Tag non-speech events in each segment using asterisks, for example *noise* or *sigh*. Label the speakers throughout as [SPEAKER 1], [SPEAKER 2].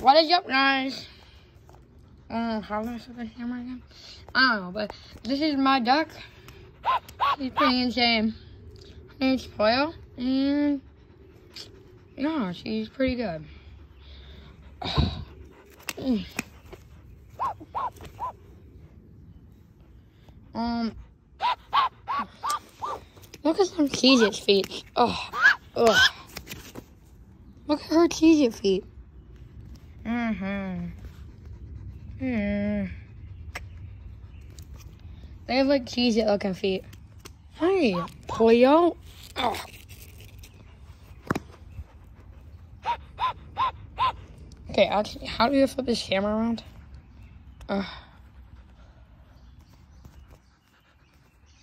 [SPEAKER 1] What is up, guys? Uh, how do I set the camera again? I don't know, but this is my duck. He's pretty insane. Her name's Pollo, and yeah, she's pretty good. *sighs* Um, look at some Cheez-It feet. Oh, ugh. Look at her Cheez-It feet. Mm-hmm. Hmm. They have like Cheez-It looking feet. Hey, Pollo. Oh. Okay, actually, how do you flip this camera around?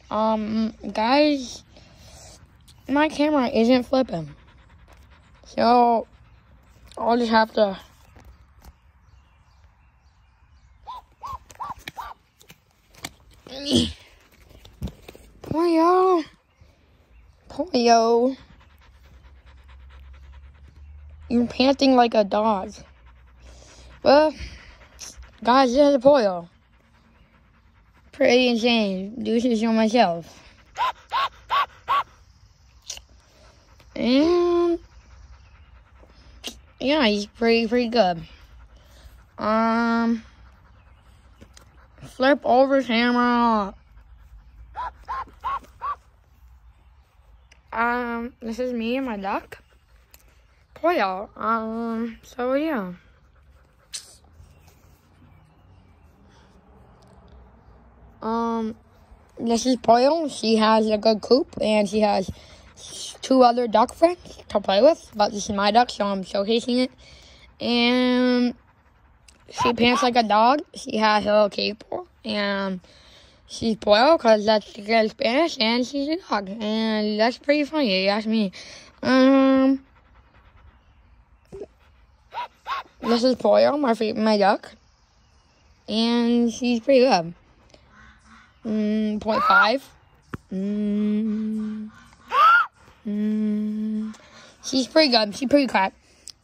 [SPEAKER 1] Um, guys, my camera isn't flipping. So, I'll just have to. Pollo. Pollo. You're panting like a dog. Well, guys, this is a Pollo pretty insane. Deuces on myself. And yeah, he's pretty pretty good. Um flip over camera. Um, this is me and my duck. Pollo. Um, so yeah. Um, this is Pollo. She has a good coop, and she has two other duck friends to play with. But this is my duck, so I'm showcasing it. And she pants like a dog. She has a little cape, and she's Pollo because that's good Spanish, and she's a dog, and that's pretty funny. You ask me. Um, this is Pollo, my my duck, and she's pretty good. Mm, 0.5. Mm, mm, she's pretty good. She's pretty crap.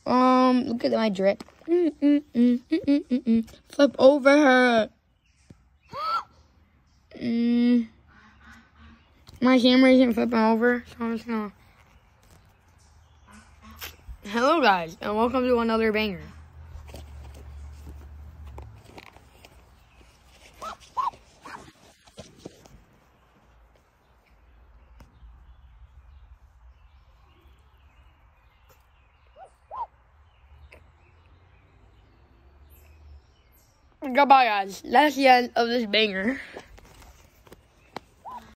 [SPEAKER 1] Um, look at my drip. Mm, mm, mm, mm, mm. Flip over her. *gasps* My camera isn't flipping over, so I'm just gonna. Hello, guys, and welcome to another banger. Goodbye, guys. That's the end of this banger.